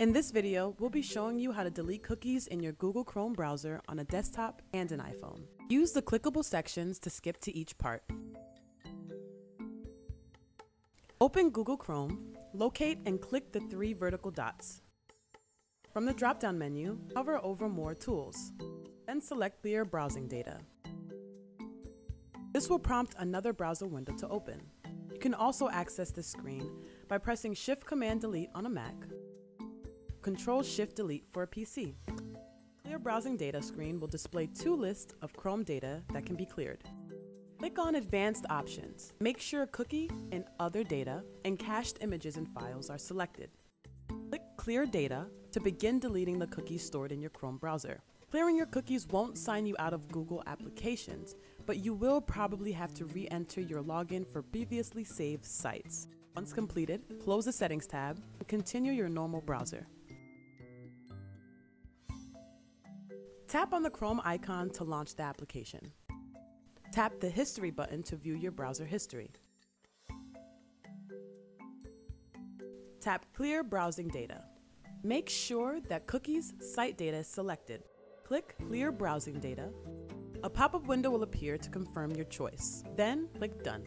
In this video, we'll be showing you how to delete cookies in your Google Chrome browser on a desktop and an iPhone. Use the clickable sections to skip to each part. Open Google Chrome, locate and click the three vertical dots. From the drop-down menu, hover over More Tools, then select Clear Browsing Data. This will prompt another browser window to open. You can also access this screen by pressing Shift-Command-Delete on a Mac Control Shift Delete for a PC. Clear Browsing Data screen will display two lists of Chrome data that can be cleared. Click on Advanced Options. Make sure Cookie and Other Data and Cached Images and Files are selected. Click Clear Data to begin deleting the cookies stored in your Chrome browser. Clearing your cookies won't sign you out of Google applications, but you will probably have to re-enter your login for previously saved sites. Once completed, close the Settings tab and continue your normal browser. Tap on the Chrome icon to launch the application. Tap the History button to view your browser history. Tap Clear Browsing Data. Make sure that Cookies Site Data is selected. Click Clear Browsing Data. A pop-up window will appear to confirm your choice. Then click Done.